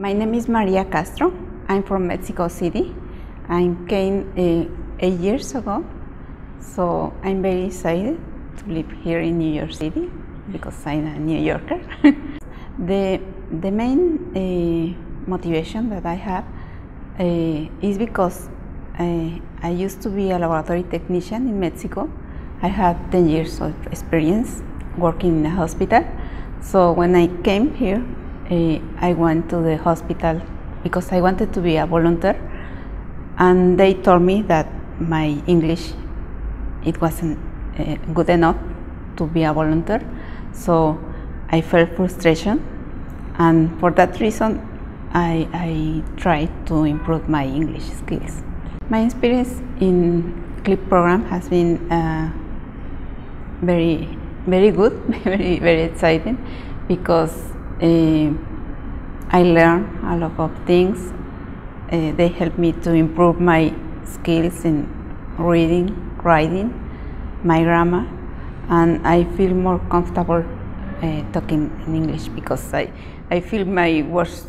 My name is Maria Castro. I'm from Mexico City. I came uh, eight years ago, so I'm very excited to live here in New York City because I'm a New Yorker. the, the main uh, motivation that I have uh, is because I, I used to be a laboratory technician in Mexico. I had 10 years of experience working in a hospital. So when I came here, uh, I went to the hospital because I wanted to be a volunteer and they told me that my English it wasn't uh, good enough to be a volunteer so I felt frustration and for that reason I, I tried to improve my English skills. My experience in CLIP program has been uh, very very good, very very exciting because uh, I learn a lot of things. Uh, they help me to improve my skills in reading, writing, my grammar, and I feel more comfortable uh, talking in English because I, I feel my worst,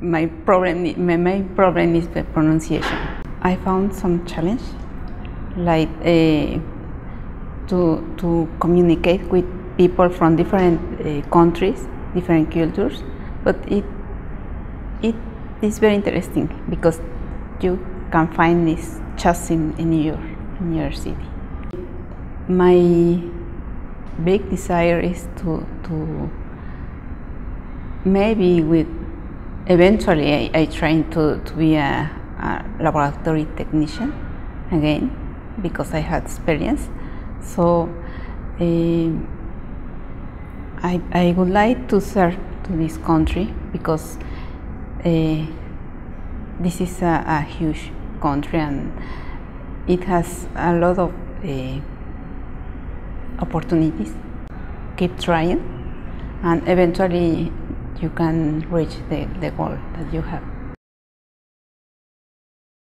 my problem, my main problem is the pronunciation. I found some challenge, like to to communicate with people from different countries, different cultures, but it it is very interesting because you can find this just in, in New York, in New York City. My big desire is to to maybe with eventually I, I to, to be a, a laboratory technician again because I had experience. So uh, I, I would like to serve to this country because uh, this is a, a, huge country and it has a lot of uh, opportunities. Keep trying and eventually you can reach the, the goal that you have.